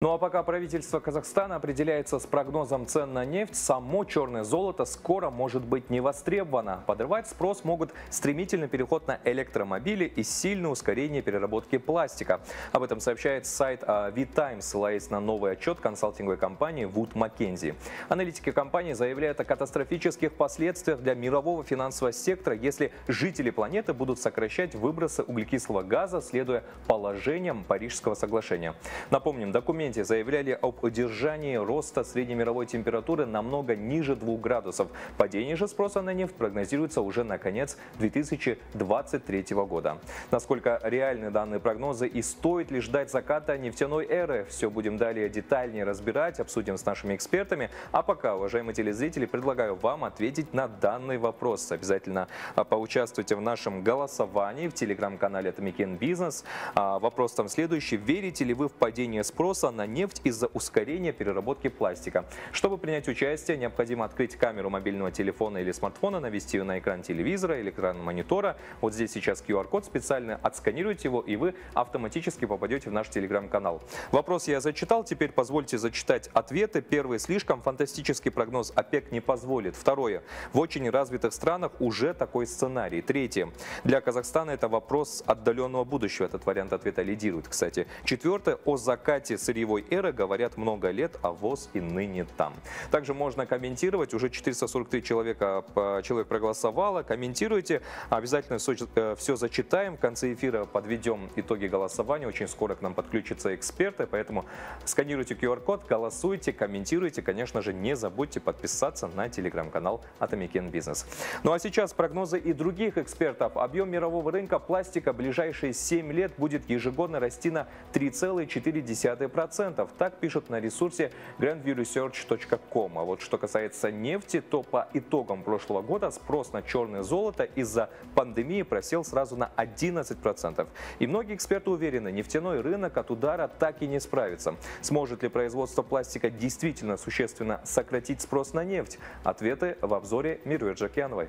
Ну а пока правительство Казахстана определяется с прогнозом цен на нефть, само черное золото скоро может быть не востребовано. Подрывать спрос могут стремительный переход на электромобили и сильное ускорение переработки пластика. Об этом сообщает сайт V-Times, ссылаясь на новый отчет консалтинговой компании Wood Mackenzie. Аналитики компании заявляют о катастрофических последствиях для мирового финансового сектора, если жители планеты будут сокращать выбросы углекислого газа, следуя положениям Парижского соглашения. Напомним, документ документе заявляли об удержании роста среднемировой температуры намного ниже 2 градусов. Падение же спроса на нефть прогнозируется уже на конец 2023 года. Насколько реальны данные прогнозы и стоит ли ждать заката нефтяной эры, все будем далее детальнее разбирать, обсудим с нашими экспертами. А пока, уважаемые телезрители, предлагаю вам ответить на данный вопрос. Обязательно а, поучаствуйте в нашем голосовании в телеграм-канале Atameken Business. Вопрос там следующий. Верите ли вы в падение спроса на нефть из-за ускорения переработки пластика. Чтобы принять участие, необходимо открыть камеру мобильного телефона или смартфона, навести ее на экран телевизора или экран монитора. Вот здесь сейчас QR-код специально, отсканируйте его, и вы автоматически попадете в наш телеграм-канал. Вопрос я зачитал, теперь позвольте зачитать ответы. Первый, слишком фантастический прогноз ОПЕК не позволит. Второе, в очень развитых странах уже такой сценарий. Третье, для Казахстана это вопрос отдаленного будущего. Этот вариант ответа лидирует, кстати. Четвертое, о закате сырьевой сырьевой эры говорят много лет, а ВОЗ и ныне там. Также можно комментировать, уже 443 человека, человек проголосовало, комментируйте, обязательно все, э, все зачитаем, в конце эфира подведем итоги голосования, очень скоро к нам подключатся эксперты, поэтому сканируйте QR-код, голосуйте, комментируйте, конечно же, не забудьте подписаться на телеграм-канал Atomic Business. Ну а сейчас прогнозы и других экспертов. Объем мирового рынка пластика в ближайшие 7 лет будет ежегодно расти на 3,4%. 10%. Так пишут на ресурсе grandviewresearch.com. А вот что касается нефти, то по итогам прошлого года спрос на черное золото из-за пандемии просел сразу на 11%. И многие эксперты уверены, нефтяной рынок от удара так и не справится. Сможет ли производство пластика действительно существенно сократить спрос на нефть? Ответы в обзоре Мирвер Джакьяновой.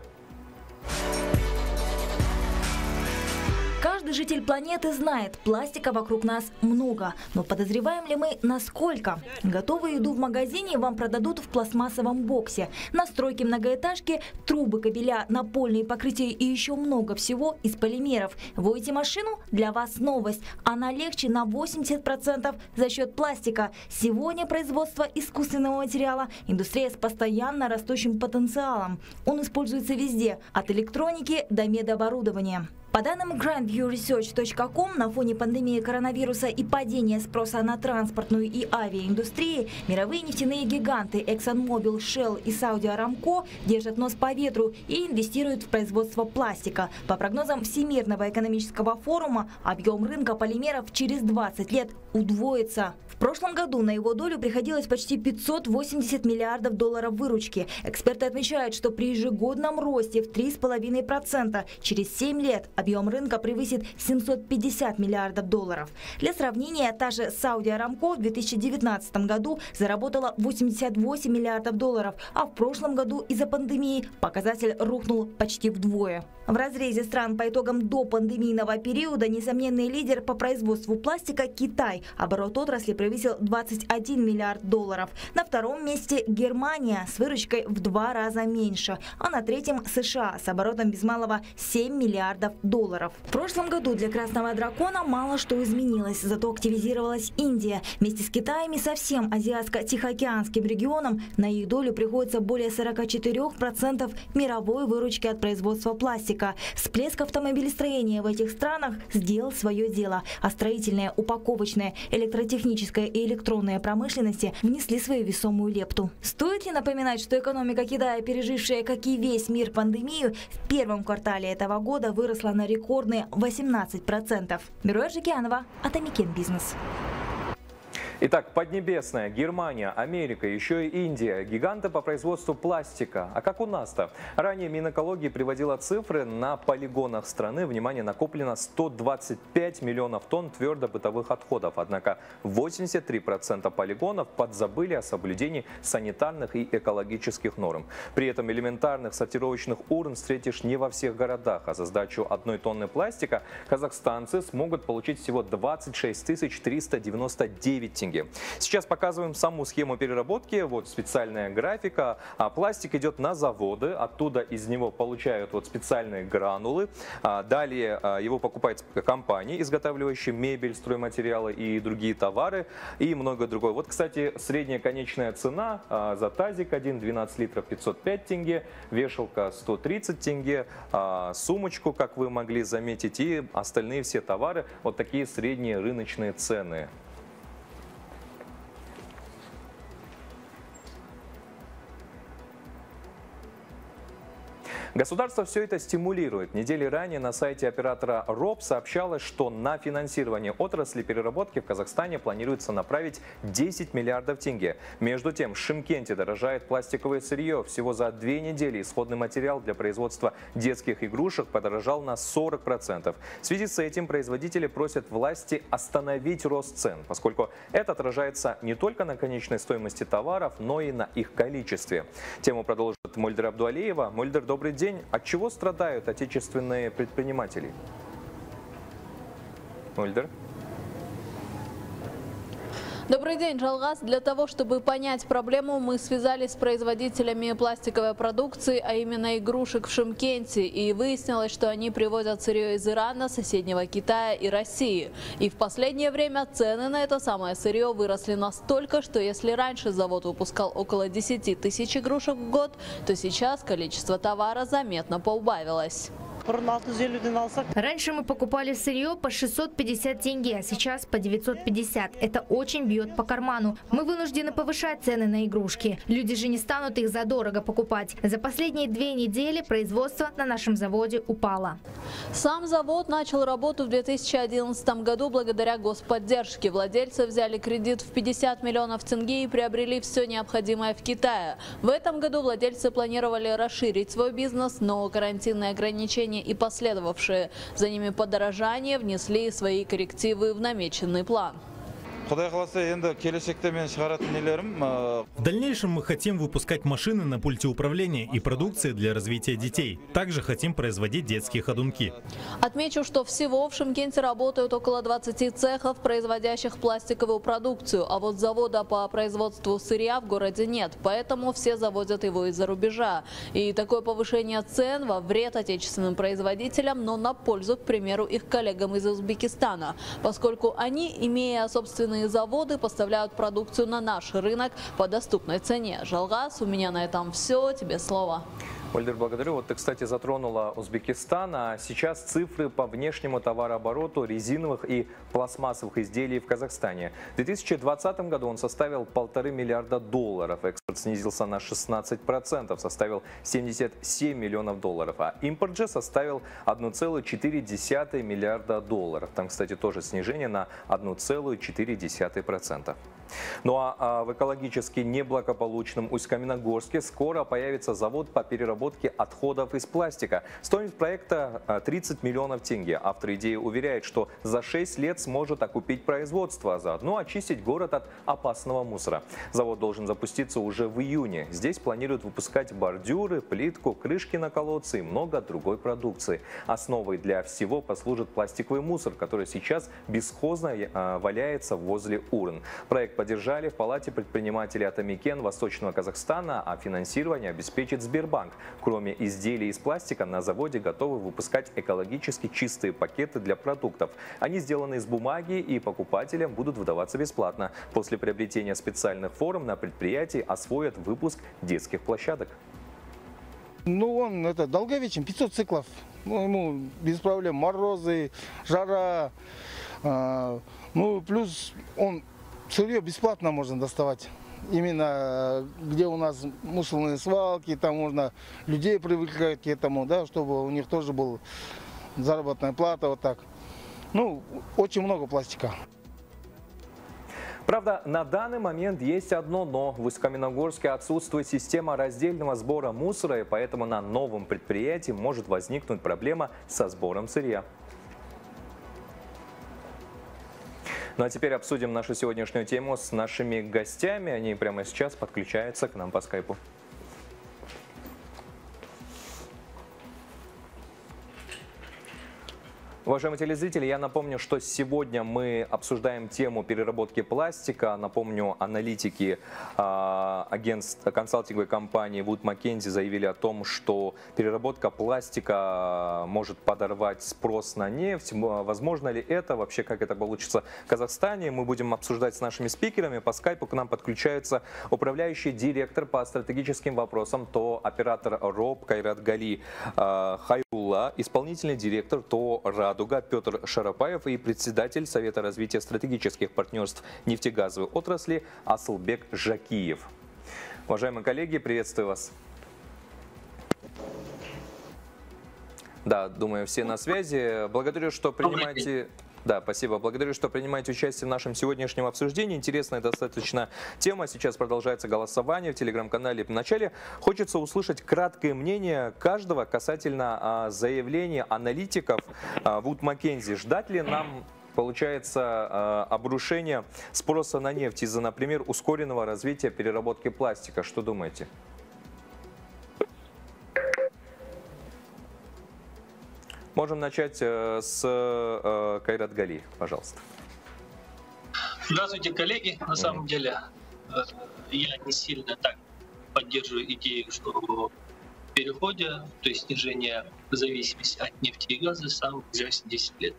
Каждый житель планеты знает, пластика вокруг нас много. Но подозреваем ли мы, насколько? Готовую еду в магазине вам продадут в пластмассовом боксе. Настройки многоэтажки, трубы, кабеля, напольные покрытия и еще много всего из полимеров. Воете машину? Для вас новость. Она легче на 80% за счет пластика. Сегодня производство искусственного материала – индустрия с постоянно растущим потенциалом. Он используется везде, от электроники до медоборудования. По данным grandviewresearch.com, на фоне пандемии коронавируса и падения спроса на транспортную и авиаиндустрии, мировые нефтяные гиганты ExxonMobil, Shell и Saudi Aramco держат нос по ветру и инвестируют в производство пластика. По прогнозам Всемирного экономического форума, объем рынка полимеров через 20 лет удвоится. В прошлом году на его долю приходилось почти 580 миллиардов долларов выручки. Эксперты отмечают, что при ежегодном росте в 3,5% через 7 лет объем рынка превысит 750 миллиардов долларов. Для сравнения, та же Saudi Aramco в 2019 году заработала 88 миллиардов долларов, а в прошлом году из-за пандемии показатель рухнул почти вдвое. В разрезе стран по итогам до пандемийного периода несомненный лидер по производству пластика – Китай. Оборот отрасли превысил 21 миллиард долларов. На втором месте Германия с выручкой в два раза меньше. А на третьем США с оборотом без малого 7 миллиардов. В прошлом году для Красного Дракона мало что изменилось, зато активизировалась Индия. Вместе с Китаем и со всем азиатско-тихоокеанским регионом на их долю приходится более 44% мировой выручки от производства пластика. Всплеск автомобилестроения в этих странах сделал свое дело, а строительная, упаковочная, электротехническая и электронная промышленности внесли свою весомую лепту. Стоит ли напоминать, что экономика Китая, пережившая, как и весь мир, пандемию, в первом квартале этого года выросла на рекордные 18%. Мируя Жикянова, Atameken Business. Итак, Поднебесная, Германия, Америка, еще и Индия. Гиганты по производству пластика. А как у нас-то? Ранее Минэкологии приводила цифры. На полигонах страны, внимание, накоплено 125 миллионов тонн твердо-бытовых отходов. Однако 83% полигонов подзабыли о соблюдении санитарных и экологических норм. При этом элементарных сортировочных урн встретишь не во всех городах. А за сдачу одной тонны пластика казахстанцы смогут получить всего 26 399 тенге тенге. Сейчас показываем саму схему переработки. Вот специальная графика. А пластик идет на заводы, оттуда из него получают вот специальные гранулы. А далее а, его покупает компании, изготавливающие мебель, стройматериалы и другие товары и многое другое. Вот, кстати, средняя конечная цена а, за тазик 1, 12 литров 505 тенге, вешалка 130 тенге, сумочку, как вы могли заметить, и остальные все товары. Вот такие средние рыночные цены. Государство все это стимулирует. Недели ранее на сайте оператора РОП сообщалось, что на финансирование отрасли переработки в Казахстане планируется направить 10 миллиардов тенге. Между тем, в Шимкенте дорожает пластиковое сырье. Всего за две недели исходный материал для производства детских игрушек подорожал на 40%. В связи с этим производители просят власти остановить рост цен, поскольку это отражается не только на конечной стоимости товаров, но и на их количестве. Тему продолжит Мольдер Абдуалеева. Мольдер, добрый день день. От чего страдают отечественные предприниматели? Мольдер? Добрый день, Жалгас. Для того, чтобы понять проблему, мы связались с производителями пластиковой продукции, а именно игрушек в Шимкенте. И выяснилось, что они привозят сырье из Ирана, соседнего Китая и России. И в последнее время цены на это самое сырье выросли настолько, что если раньше завод выпускал около 10 тысяч игрушек в год, то сейчас количество товара заметно поубавилось. Раньше мы покупали сырье по 650 тенге, а сейчас по 950. Это очень бьет по карману. Мы вынуждены повышать цены на игрушки. Люди же не станут их задорого покупать. За последние две недели производство на нашем заводе упало. Сам завод начал работу в 2011 году благодаря господдержке. Владельцы взяли кредит в 50 миллионов тенге и приобрели все необходимое в Китае. В этом году владельцы планировали расширить свой бизнес, но карантинные ограничения и последовавшие за ними подорожания внесли свои коррективы в намеченный план. В дальнейшем мы хотим выпускать машины на пульте управления и продукции для развития детей. Также хотим производить детские ходунки. Отмечу, что всего в Шимкенте работают около 20 цехов, производящих пластиковую продукцию, а вот завода по производству сырья в городе нет, поэтому все завозят его из-за рубежа. И такое повышение цен во вред отечественным производителям, но на пользу, к примеру, их коллегам из Узбекистана, поскольку они, имея собственные Отечественные заводы поставляют продукцию на наш рынок по доступной цене. Жалгас, у меня на этом все. Тебе слово. Вальдер, благодарю. Вот ты, кстати, затронула Узбекистан, а сейчас цифры по внешнему товарообороту резиновых и пластмассовых изделий в Казахстане. В 2020 году он составил полторы миллиарда долларов, экспорт снизился на 16%, составил 77 миллионов долларов, а импорт же составил 1,4 миллиарда долларов. Там, кстати, тоже снижение на 1,4%. Ну а, а в экологически неблагополучном Усть-Каменогорске скоро появится завод по переработке отходов из пластика. Стоимость проекта 30 а, миллионов тенге. Автор идеи уверяет, что за 6 лет сможет окупить производство, а заодно очистить город от опасного мусора. Завод должен запуститься уже в июне. Здесь планируют выпускать бордюры, плитку, крышки на колодцы и много другой продукции. Основой для всего послужит пластиковый мусор, который сейчас бесхозно а, валяется возле урн. Проект поддержали в Палате предпринимателей Атамикен Восточного Казахстана, а финансирование обеспечит Сбербанк. Кроме изделий из пластика, на заводе готовы выпускать экологически чистые пакеты для продуктов. Они сделаны из бумаги и покупателям будут выдаваться бесплатно. После приобретения специальных форм на предприятии освоят выпуск детских площадок. Ну, он это долговечен, 500 циклов. Ну, ему без проблем морозы, жара. А, ну, плюс он сырье бесплатно можно доставать. Именно где у нас мусорные свалки, там можно людей привлекать к этому, да, чтобы у них тоже была заработная плата, вот так. Ну, очень много пластика. Правда, на данный момент есть одно но. В Усть-Каменогорске отсутствует система раздельного сбора мусора, и поэтому на новом предприятии может возникнуть проблема со сбором сырья. Ну а теперь обсудим нашу сегодняшнюю тему с нашими гостями. Они прямо сейчас подключаются к нам по скайпу. Уважаемые телезрители, я напомню, что сегодня мы обсуждаем тему переработки пластика. Напомню, аналитики э, агентств, консалтинговой компании Wood Mackenzie заявили о том, что переработка пластика может подорвать спрос на нефть. Возможно ли это? Вообще, как это получится в Казахстане? Мы будем обсуждать с нашими спикерами. По скайпу к нам подключается управляющий директор по стратегическим вопросам, то оператор РОП Кайрат Гали э, Хайулла, исполнительный директор то «Радуга» Петр Шарапаев и председатель Совета развития стратегических партнерств нефтегазовой отрасли Асылбек Жакиев. Уважаемые коллеги, приветствую вас. Да, думаю, все на связи. Благодарю, что принимаете... Да, спасибо. Благодарю, что принимаете участие в нашем сегодняшнем обсуждении. Интересная достаточно тема. Сейчас продолжается голосование в телеграм-канале. Вначале хочется услышать краткое мнение каждого касательно а, заявления аналитиков а, Вуд Маккензи. Ждать ли нам получается а, обрушение спроса на нефть из-за, например, ускоренного развития переработки пластика? Что думаете? Можем начать э, с э, Кайрат Гали, пожалуйста. Здравствуйте, коллеги. На самом деле, э, я не сильно так поддерживаю идею, что в переходе, то есть снижение зависимости от нефти и газа, самое ближайшие 10 лет.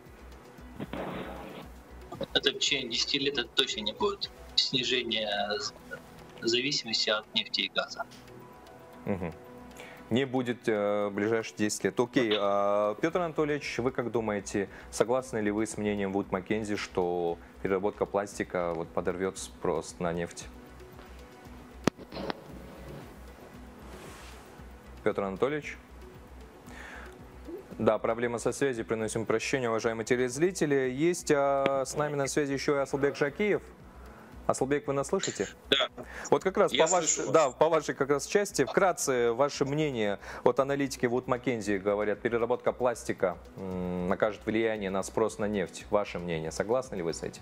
Это в течение 10 лет это точно не будет снижение зависимости от нефти и газа. Угу не будет э, в ближайшие 10 лет. Окей, а, Петр Анатольевич, вы как думаете, согласны ли вы с мнением Вуд Маккензи, что переработка пластика вот, подорвет спрос на нефть? Петр Анатольевич? Да, проблема со связью, приносим прощения, уважаемые телезрители. Есть а, с нами на связи еще и Аслбек Жакиев. Аслбек, вы нас слышите? Да. Вот как раз по, ваш, да, по вашей как раз части, вкратце, ваше мнение, вот аналитики Вуд Маккензи говорят, переработка пластика окажет влияние на спрос на нефть. Ваше мнение, согласны ли вы с этим?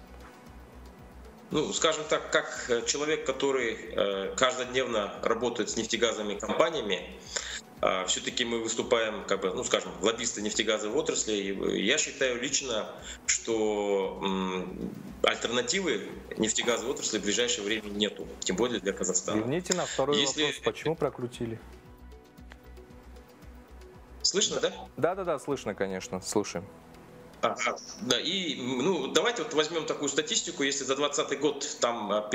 Ну, скажем так, как человек, который э, каждодневно работает с нефтегазовыми компаниями, все-таки мы выступаем, как бы, ну, скажем, лоббисты нефтегазовой отрасли. И я считаю лично, что альтернативы нефтегазовой отрасли в ближайшее время нету, тем более для Казахстана. Верните на второй Если... вопрос, почему прокрутили? Слышно, да? Да-да-да, слышно, конечно, слушаем. Да, и ну, давайте вот возьмем такую статистику. Если за 2020 год там а,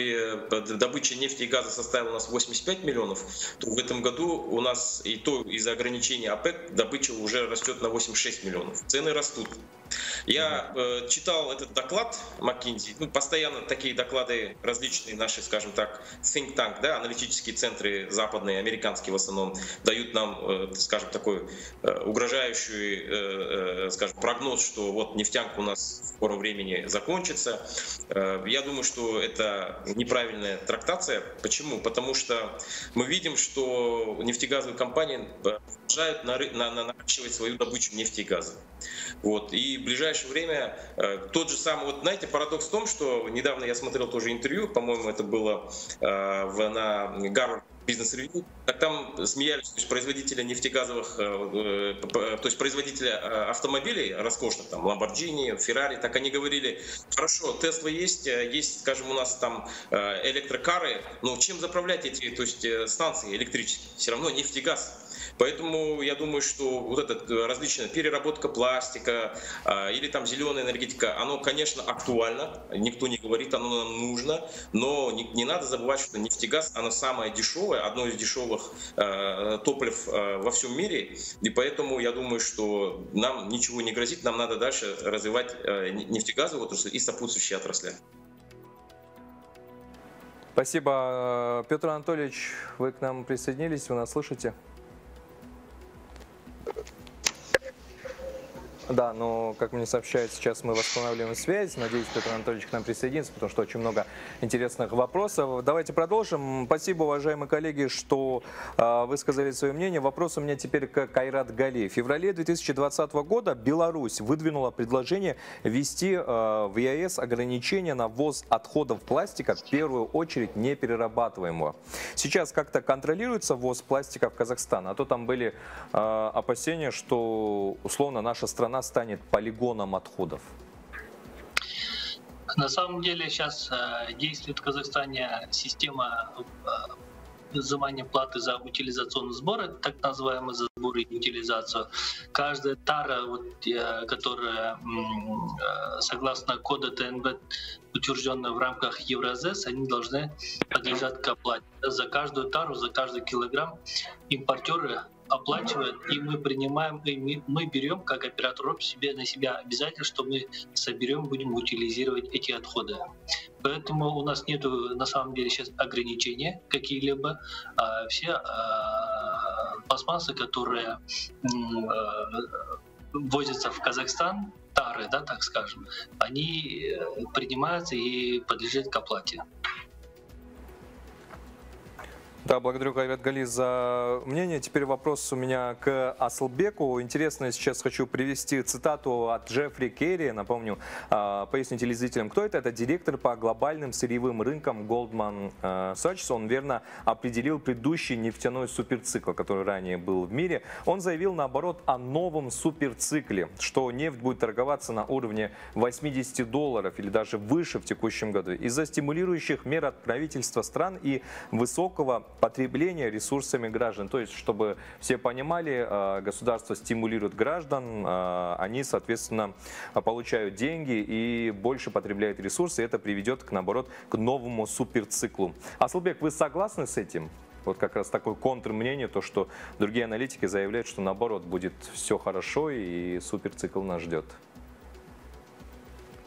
добыча нефти и газа составила у нас 85 миллионов, то в этом году у нас и то из-за ограничения ОПЕК добыча уже растет на 86 миллионов. Цены растут. Я э, читал этот доклад McKinsey, ну, постоянно такие доклады различные наши, скажем так, think tank, да, аналитические центры западные, американские в основном, дают нам, э, скажем, такой э, угрожающий, э, э, скажем, прогноз, что вот нефтянка у нас в скором времени закончится. Э, я думаю, что это неправильная трактация. Почему? Потому что мы видим, что нефтегазовые компании продолжают наращивать свою добычу нефти и газа. Вот. В ближайшее время э, тот же самый, вот знаете, парадокс в том, что недавно я смотрел тоже интервью, по-моему, это было э, в, на Гарвард бизнес-ревью, как там смеялись то есть производителя нефтегазовых, э, э, то есть производителя э, автомобилей роскошных, там, Lamborghini, Ferrari, так они говорили, хорошо, Tesla есть, есть, скажем, у нас там электрокары, но чем заправлять эти то есть, станции электрические? Все равно нефтегаз. Поэтому я думаю, что вот эта различная переработка пластика а, или там зеленая энергетика, оно, конечно, актуально, никто не говорит, оно нам нужно, но не, не надо забывать, что нефтегаз, оно самое дешевое, одно из дешевых э, топлив э, во всем мире, и поэтому я думаю, что нам ничего не грозит, нам надо дальше развивать э, нефтегазовую отрасль и сопутствующие отрасли. Спасибо. Петр Анатольевич, вы к нам присоединились, вы нас слышите? Thank you. Да, но, как мне сообщают, сейчас мы восстанавливаем связь. Надеюсь, Петр Анатольевич к нам присоединится, потому что очень много интересных вопросов. Давайте продолжим. Спасибо, уважаемые коллеги, что э, вы сказали свое мнение. Вопрос у меня теперь к Кайрат Гали. В феврале 2020 года Беларусь выдвинула предложение ввести э, в ЕАЭС ограничения на ввоз отходов пластика, в первую очередь неперерабатываемого. Сейчас как-то контролируется ввоз пластика в Казахстан, а то там были э, опасения, что условно наша страна страна станет полигоном отходов? На самом деле сейчас э, действует в Казахстане система э, взимания платы за утилизационный сбор, так называемый за сбор и утилизацию. Каждая тара, э, которая согласно коду ТНБ утвержденная в рамках Евразес, они должны подлежать к оплате. За каждую тару, за каждый килограмм импортеры оплачивают, и мы принимаем, и мы берем как оператор РОП себе на себя обязательно, что мы соберем, будем утилизировать эти отходы. Поэтому у нас нет на самом деле сейчас ограничения какие-либо. А все а, пластмассы, которые а, возятся в Казахстан, тары, да, так скажем, они э, принимаются и подлежат к оплате. Да, благодарю, Гайвет Гали, за мнение. Теперь вопрос у меня к Аслбеку. Интересно, сейчас хочу привести цитату от Джеффри Керри. Напомню, а, поясню телезрителям, кто это. Это директор по глобальным сырьевым рынкам Goldman а, Sachs. Он верно определил предыдущий нефтяной суперцикл, который ранее был в мире. Он заявил, наоборот, о новом суперцикле, что нефть будет торговаться на уровне 80 долларов или даже выше в текущем году из-за стимулирующих мер от правительства стран и высокого потребления ресурсами граждан. То есть, чтобы все понимали, э, государство стимулирует граждан, э, они, соответственно, получают деньги и больше потребляют ресурсы. Это приведет, к, наоборот, к новому суперциклу. Аслбек, вы согласны с этим? Вот как раз такое контрмнение, то, что другие аналитики заявляют, что наоборот будет все хорошо и суперцикл нас ждет.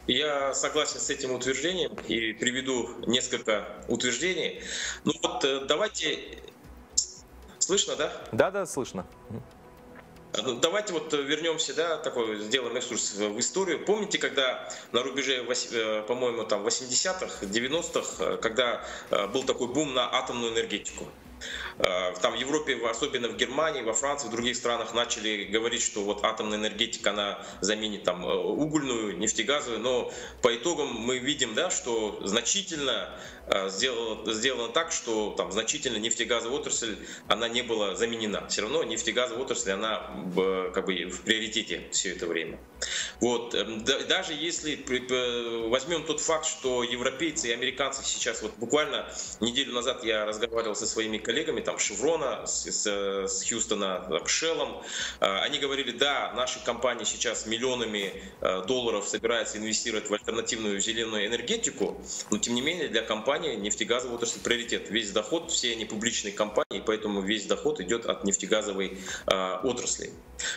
Я согласен с этим утверждением и приведу несколько утверждений. Ну вот э, давайте... Слышно, да? Да, да, слышно. Ну, давайте вот вернемся, да, такой сделаем экскурс в историю. Помните, когда на рубеже, э, по-моему, там 80-х, 90-х, э, когда был такой бум на атомную энергетику? Э, там в Европе, особенно в Германии, во Франции, в других странах начали говорить, что вот атомная энергетика, она заменит там э, угольную, нефтегазовую, но по итогам мы видим, да, что значительно э, сделано, сделано так, что там значительно нефтегазовая отрасль, она не была заменена. Все равно нефтегазовая отрасль, она как бы в приоритете все это время. Вот. Даже если возьмем тот факт, что европейцы и американцы сейчас, вот буквально неделю назад я разговаривал со своими коллегами, там, Шеврона, с, с, с Хьюстона, там, Шеллом, а, они говорили, да, наши компании сейчас миллионами э, долларов собираются инвестировать в альтернативную зеленую энергетику, но тем не менее для компании нефтегазовая отрасль приоритет. Весь доход, все они публичные компании, поэтому весь доход идет от нефтегазовой э, отрасли.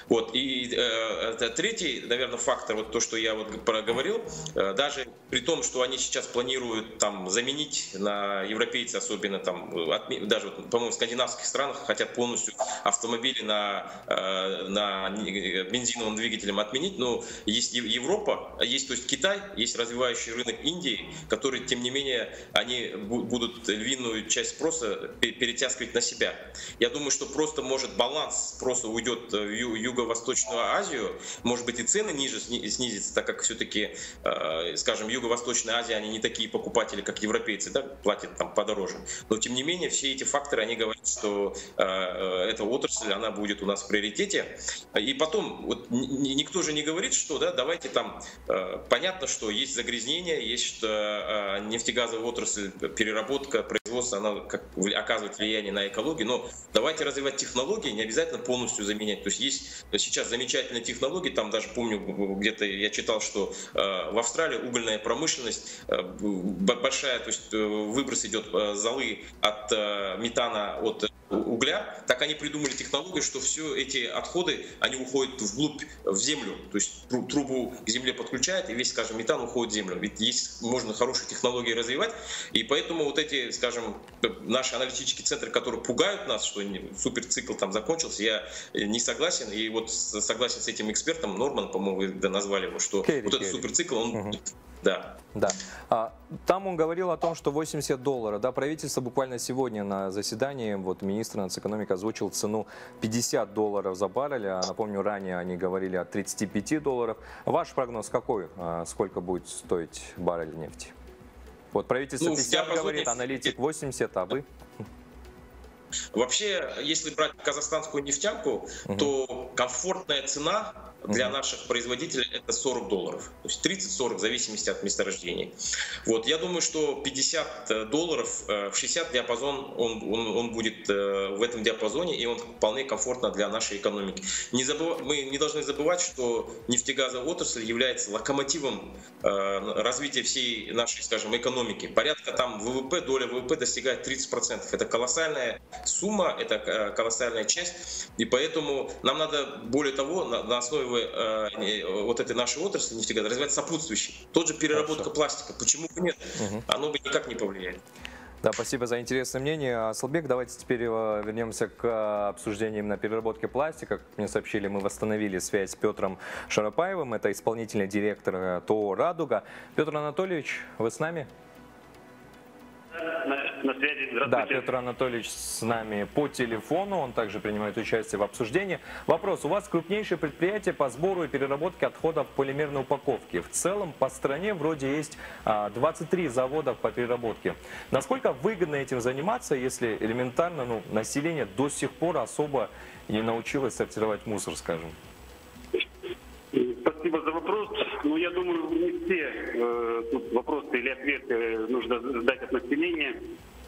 Вот. И э, третий, наверное, фактор, вот то, что я вот проговорил, э, даже при том, что они сейчас планируют там заменить на европейцы, особенно там, от, даже вот по-моему, в скандинавских странах хотят полностью автомобили на, э, на бензиновым двигателем отменить, но есть Европа, есть то есть Китай, есть развивающий рынок Индии, которые, тем не менее, они будут львиную часть спроса перетягивать на себя. Я думаю, что просто может баланс просто уйдет в Юго-Восточную Азию, может быть и цены ниже снизятся, так как все-таки, э, скажем, Юго-Восточная Азия, они не такие покупатели, как европейцы, да, платят там подороже. Но тем не менее, все эти факторы они говорят, что э, э, эта отрасль, она будет у нас в приоритете. И потом, вот, никто же не говорит, что да, давайте там, понятно, что есть загрязнение, есть что нефтегазовая отрасль, переработка, производство, она как, оказывает влияние на экологию, но давайте развивать технологии, не обязательно полностью заменять. То есть есть сейчас замечательные технологии, там даже помню, где-то я читал, что в Австралии угольная промышленность большая, то есть выброс идет золы от метана от угля, так они придумали технологию, что все эти отходы, они уходят вглубь, в землю. То есть трубу к земле подключают, и весь, скажем, метан уходит в землю. Ведь есть, можно хорошие технологии развивать, и поэтому вот эти, скажем, наши аналитические центры, которые пугают нас, что суперцикл там закончился, я не согласен, и вот согласен с этим экспертом, Норман, по-моему, вы назвали его, что Керри, вот этот суперцикл, он угу. Да. Да. А, там он говорил о том, что 80 долларов. Да, правительство буквально сегодня на заседании, вот министр нацэкономики озвучил цену 50 долларов за баррель. А, напомню, ранее они говорили о 35 долларов. Ваш прогноз какой? А, сколько будет стоить баррель нефти? Вот правительство ну, 50 говорит, аналитик 80, а вы? Вообще, если брать казахстанскую нефтянку, угу. то комфортная цена для наших производителей это 40 долларов. То есть 30-40 в зависимости от месторождения. Вот, я думаю, что 50 долларов в 60 диапазон, он, он, он будет в этом диапазоне, и он вполне комфортно для нашей экономики. Не забыв... Мы не должны забывать, что нефтегазовая отрасль является локомотивом развития всей нашей, скажем, экономики. Порядка там ВВП, доля ВВП достигает 30%. Это колоссальная сумма, это колоссальная часть, и поэтому нам надо, более того, на, на основе э, вот этой нашей отрасли нефтегаза развивать сопутствующий. Тот же переработка Хорошо. пластика. Почему бы нет? Угу. Оно бы никак не повлияет. Да, спасибо за интересное мнение. Аслбек, давайте теперь э, вернемся к э, обсуждениям на переработке пластика. Как мне сообщили, мы восстановили связь с Петром Шарапаевым, это исполнительный директор э, ТО «Радуга». Петр Анатольевич, вы с нами? На, на связи. Да, Петр Анатольевич с нами по телефону, он также принимает участие в обсуждении. Вопрос, у вас крупнейшее предприятие по сбору и переработке отходов полимерной упаковки. В целом по стране вроде есть 23 а, завода по переработке. Насколько выгодно этим заниматься, если элементарно ну, население до сих пор особо не научилось сортировать мусор, скажем? Спасибо за вопрос. Ну, я думаю, не все э, тут вопросы или ответы нужно ждать от населения.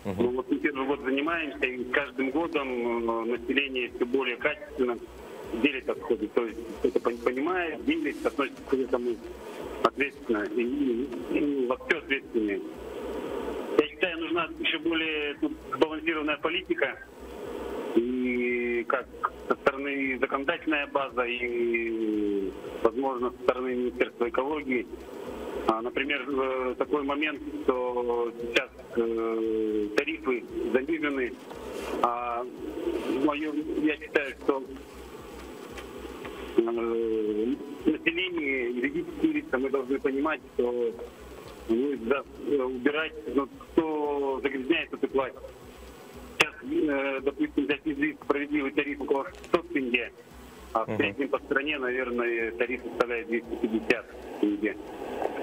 Uh-huh. Ну, вот мы первый год занимаемся, и каждым годом э, население все более качественно делит отходы. То есть это понимает, делит, относится к этому ответственно и, и, и во все ответственнее. Я считаю, нужна еще более тут, сбалансированная политика и как со стороны законодательная база и, возможно, со стороны Министерства экологии. А, например, э, такой момент, что сейчас э, тарифы занижены. А, я считаю, что э, население, юридические лица, мы должны понимать, что ну, да, убирать, ну, кто загрязняет, и платит. Э, допустим, для физлиц справедливый тариф около 600 тенге, а в среднем по стране, наверное, тариф составляет 250 тенге.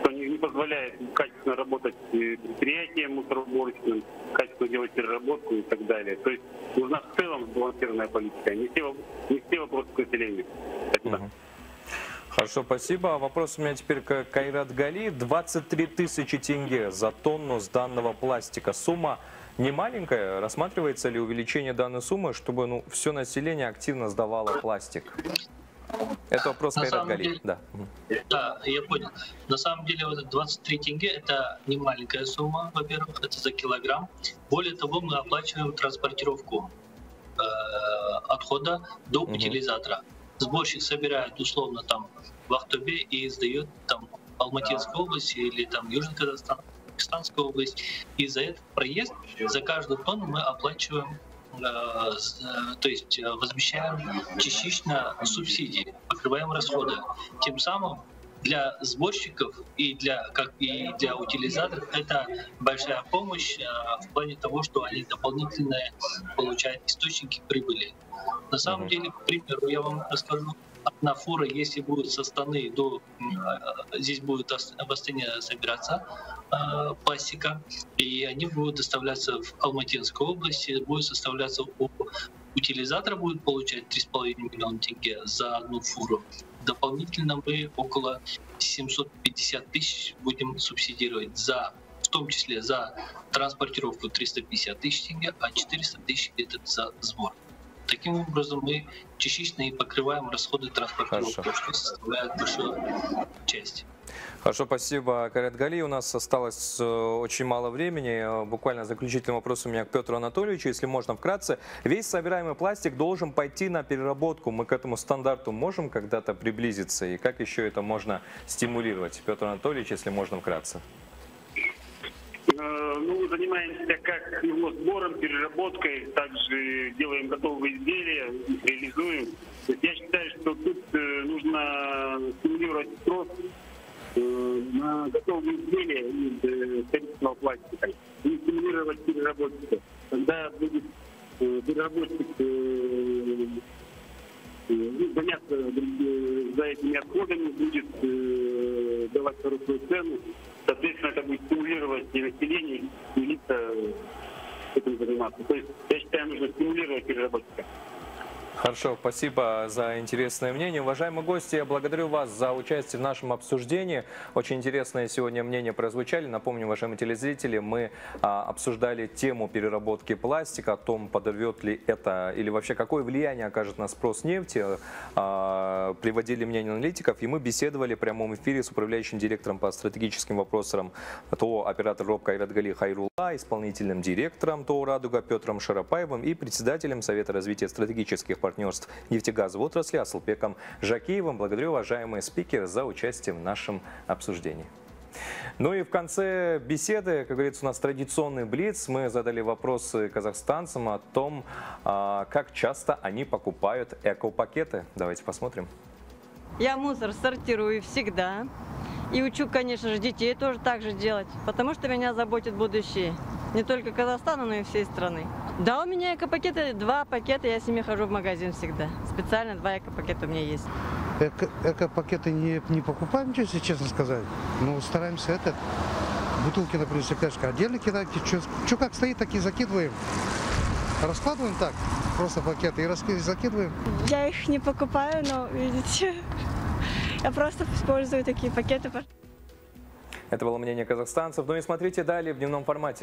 Что не, не позволяет качественно работать предприятиям мусороуборочным, качественно делать переработку и так далее. То есть нужна в целом сбалансированная политика, не все, не все вопросы к населению. Это Хорошо, спасибо. Вопрос у меня теперь к Кайрат Гали. 23 тысячи тенге за тонну сданного пластика. Сумма не маленькая. Рассматривается ли увеличение данной суммы, чтобы ну, все население активно сдавало пластик? Это вопрос на Кайрат Гали. Деле, да. да, я понял. На самом деле вот 23 тенге это не маленькая сумма, во-первых, это за килограмм. Более того, мы оплачиваем транспортировку э, отхода до угу. утилизатора. Сборщик собирает условно там в Ахтубе и сдает там в Алматинской области или там Южный Казахстан Казахстанская область. И за этот проезд, за каждую тонну мы оплачиваем э, э, то есть э, возмещаем частично субсидии, покрываем расходы. Тем самым для сборщиков и для, как и для утилизаторов это большая помощь в плане того, что они дополнительно получают источники прибыли. На самом деле, к примеру, я вам расскажу, одна фура, если будет со Астаны до... Здесь будет в Астане собираться э, пластика, и они будут доставляться в Алматинской области, будет составляться у утилизатора будет получать 3,5 миллиона тенге за одну фуру. Дополнительно мы около 750 тысяч будем субсидировать за в том числе за транспортировку 350 тысяч тенге, а 400 тысяч это за сбор. Таким образом, мы частично и покрываем расходы транспортировки, что составляет большую часть. Хорошо, спасибо, Карят Гали. У нас осталось э, очень мало времени. Буквально заключительный вопрос у меня к Петру Анатольевичу, если можно вкратце. Весь собираемый пластик должен пойти на переработку. Мы к этому стандарту можем когда-то приблизиться? И как еще это можно стимулировать? Петр Анатольевич, если можно вкратце. Э, ну, занимаемся как его сбором, переработкой, также делаем готовые изделия, реализуем. Я считаю, что тут э, нужно стимулировать спрос э, на готовые изделия из вторичного пластика и стимулировать переработку. Когда будет переработчик ну, заняться за этими отходами, будет давать хорошую цену, Соответственно, это будет стимулировать и население, и лица этим заниматься. То есть, я считаю, нужно стимулировать переработчика. Хорошо, спасибо за интересное мнение. Уважаемые гости, я благодарю вас за участие в нашем обсуждении. Очень интересные сегодня мнения прозвучали. Напомню, уважаемые телезрители, мы а, обсуждали тему переработки пластика, о том, подорвет ли это или вообще какое влияние окажет на спрос нефти. А, приводили мнение аналитиков, и мы беседовали в прямом эфире с управляющим директором по стратегическим вопросам ТО оператор РОП Кайратгали Хайрула, исполнительным директором ТО «Радуга» Петром Шарапаевым и председателем Совета развития стратегических партнерств нефтегазовой отрасли Асылпеком Жакеевым. Благодарю, уважаемые спикеры, за участие в нашем обсуждении. Ну и в конце беседы, как говорится, у нас традиционный блиц. Мы задали вопросы казахстанцам о том, а, как часто они покупают эко-пакеты. Давайте посмотрим. Я мусор сортирую всегда. И учу, конечно же, детей тоже так же делать, потому что меня заботит будущее. Не только Казахстана, но и всей страны. Да, у меня эко-пакеты, два пакета, я с ними хожу в магазин всегда. Специально два эко-пакета у меня есть. Эко, эко-пакеты не, не покупаем, если честно сказать. Но стараемся это. Бутылки, например, стекляшка отдельно кидать. Что как стоит, так и закидываем. Раскладываем так, просто пакеты и раскидываем, закидываем. Я их не покупаю, но, видите, я просто использую такие пакеты. Это было мнение казахстанцев. Ну и смотрите далее в дневном формате.